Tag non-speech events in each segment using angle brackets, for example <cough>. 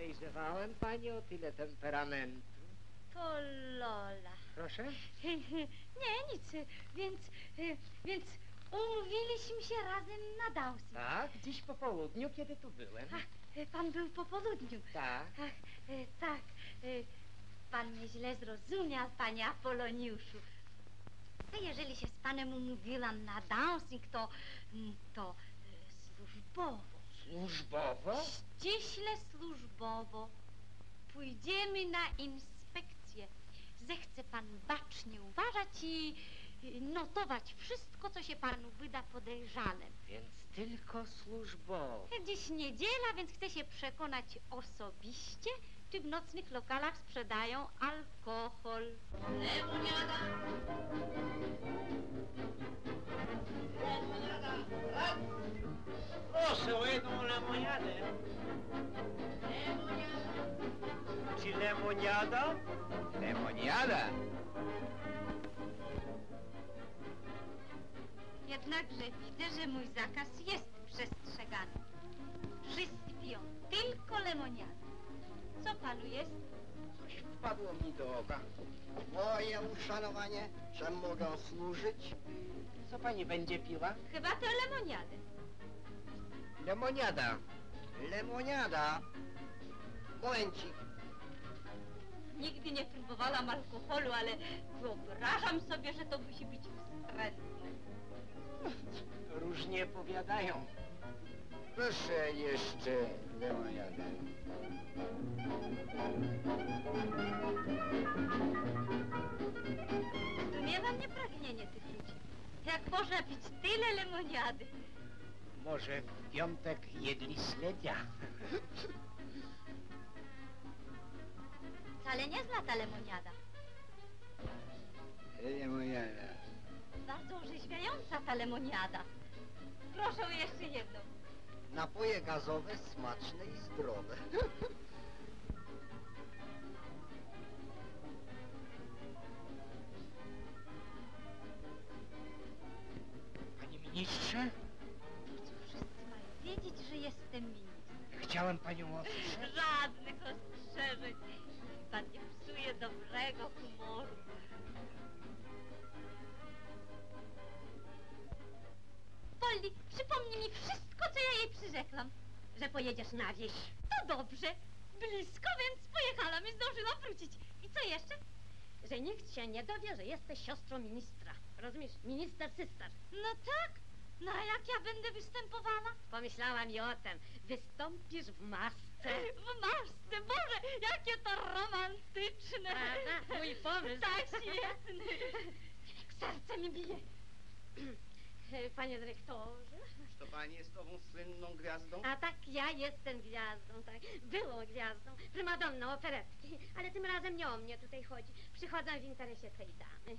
podejrzewałem pani o tyle temperamentu. To Lola. Proszę? <laughs> Nie, nic, więc, więc umówiliśmy się razem na dancing. Tak, dziś po południu, kiedy tu byłem. Ach, pan był po południu. Tak. Ach, e, tak, pan mnie źle zrozumiał, panie Apoloniuszu. A jeżeli się z panem umówiłam na dancing, to, mm, to służbowo, Służbowo? ściśle służbowo. Pójdziemy na inspekcję. Zechce pan bacznie uważać i notować wszystko, co się panu wyda podejrzanym. Więc tylko służbowo. Dziś niedziela, więc chcę się przekonać osobiście, czy w nocnych lokalach sprzedają alkohol. Proszę lemoniadę. Czy lemoniada? Lemoniada? Jednakże widzę, że mój zakaz jest przestrzegany. Wszyscy piją tylko lemoniadę. Co panu jest? Coś wpadło mi do oka. Moje uszanowanie, czym mogę służyć? Co pani będzie piła? Chyba to lemoniady. Lemoniada. Lemoniada. Momencik. Nigdy nie próbowałam alkoholu, ale wyobrażam sobie, że to musi być wstrętne. Różnie powiadają. Proszę jeszcze lemoniadę. Zdumiewa mnie pragnienie tych ludzi. Jak można pić tyle lemoniady? Może w piątek jedli śledzia. Wcale nie zna ta lemoniada. Lemoniada. Bardzo orzeźwiająca ta lemoniada. Proszę o jeszcze jedną. Napoje gazowe, smaczne i zdrowe. <laughs> wszystko, co ja jej przyrzekłam. Że pojedziesz na wieś. To dobrze. Blisko, więc pojechałam i zdążyłam wrócić. I co jeszcze? że nikt się nie dowie, że jesteś siostrą ministra. Rozumiesz? Minister sister. No tak. No a jak ja będę występowała? Pomyślałam i o tym. Wystąpisz w masce. W masce, Boże, jakie to romantyczne. Prawda? Mój pomysł. Tak świetny. <laughs> Serce mi bije. <clears throat> Panie dyrektorze. To pani jest ową słynną gwiazdą? A tak, ja jestem gwiazdą, tak. Byłą gwiazdą. Prymadonną operetki. Ale tym razem nie o mnie tutaj chodzi. Przychodzę w interesie tej damy.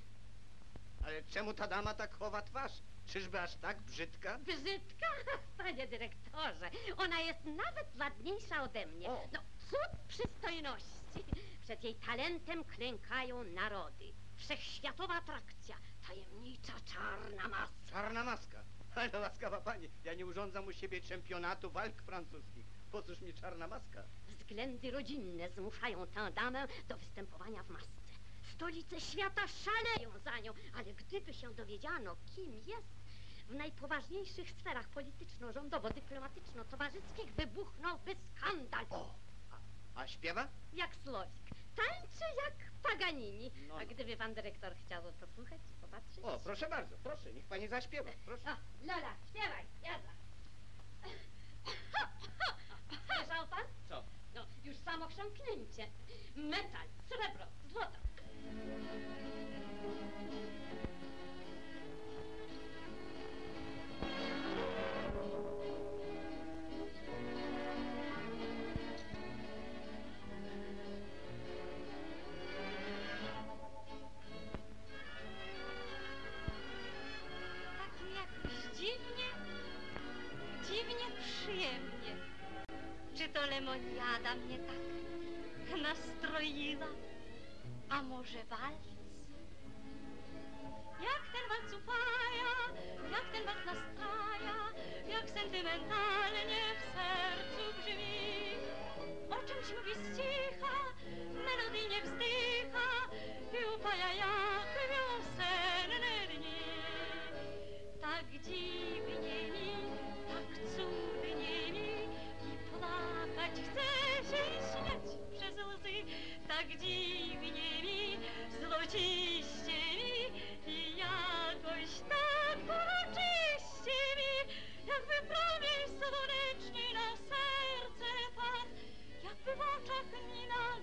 Ale czemu ta dama tak chowa twarz? Czyżby aż tak brzydka? Brzydka? <laughs> Panie dyrektorze, ona jest nawet ładniejsza ode mnie. O. No, cud przystojności. Przed jej talentem klękają narody. Wszechświatowa atrakcja. Tajemnicza czarna maska. Czarna maska. Ale łaskawa pani, ja nie urządzam u siebie czempionatu walk francuskich. Po cóż mi czarna maska? Względy rodzinne zmuszają tę damę do występowania w masce. Stolice świata szaleją za nią, ale gdyby się dowiedziano, kim jest, w najpoważniejszych sferach polityczno-rządowo-dyplomatyczno-towarzyskich wybuchnąłby skandal. O! A, a śpiewa? Jak Słowik. Tańczy jak Paganini. No, A no. gdyby pan dyrektor chciał posłuchać i popatrzeć? O, proszę bardzo, proszę, niech pani zaśpiewa, proszę. O, Lola, śpiewaj, jazda. Słyszał pan? Co? No, już samo chrząknięcie. Metal, srebro, złoto. Lemoniada mnie tak nastroiła? A może walc? Jak ten walc upaja, jak ten walc nastraja, jak sentymentalnie w sercu brzmi. o czymś mówi cicha, melodyjnie wzdycha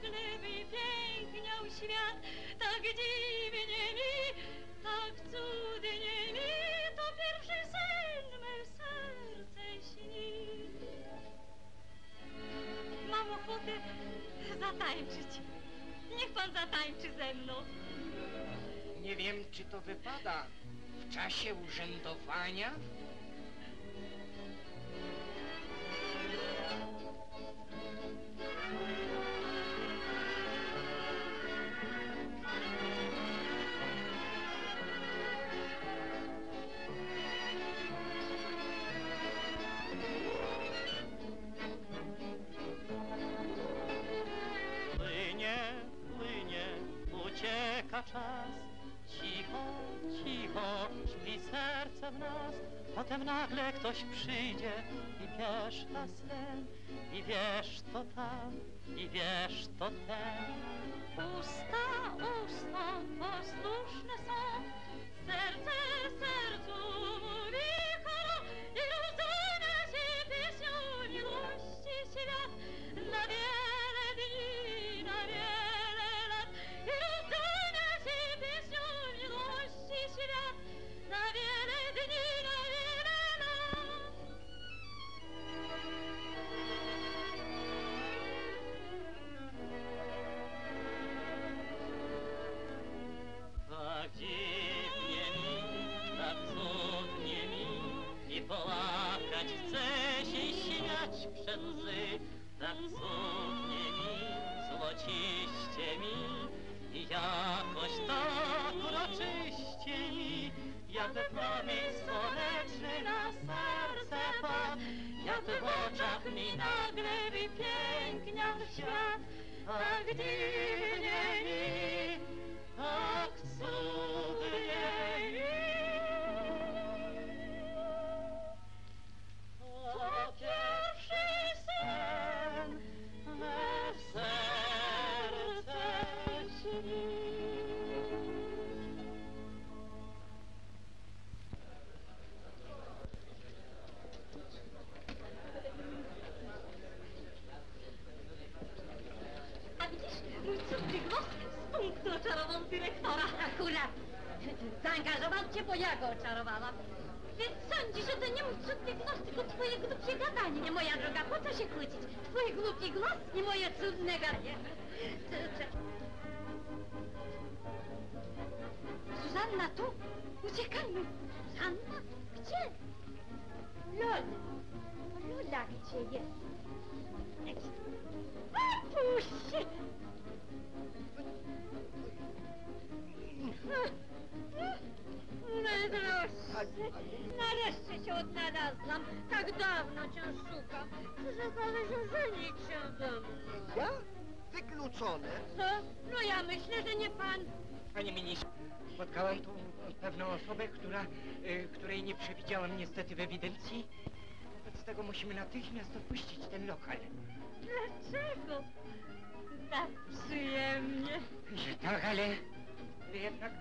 mi nagle wypiękniał świat. Tak dziwnie mi, tak cudnie mi, to pierwszy sen me serce śni. Mam ochotę zatańczyć. Niech pan zatańczy ze mną. Nie wiem, czy to wypada w czasie urzędowania. Serce w nas. Potem nagle ktoś przyjdzie i wiesz na sen. I wiesz to tam, i wiesz to ten. Usta, usta posłuszne są, serce sercu mówi oczach mi nagle wypiękniał świat. Tak dziwnie mi, ja go oczarowałam. Więc sądzi, że to nie mój cudny głos, tylko twoje głupie gadanie. Nie moja droga, po co się kłócić? Twój głupi głos i moje cudne gadanie. Zuzanna, tu? Uciekajmy. Anna? Gdzie? Lola. Lola gdzie jest? Puść! Nareszcie się odnalazłam. Tak dawno cię szukam. Przyrzekałeś ożenić się ze mną. Ja? Wykluczone. Co? No ja myślę, że nie pan. Panie ministrze, spotkałem tu pewną osobę, która, y, której nie przewidziałem niestety w ewidencji. Wobec tego musimy natychmiast opuścić ten lokal. Dlaczego? Tak przyjemnie. Że tak, ale jednak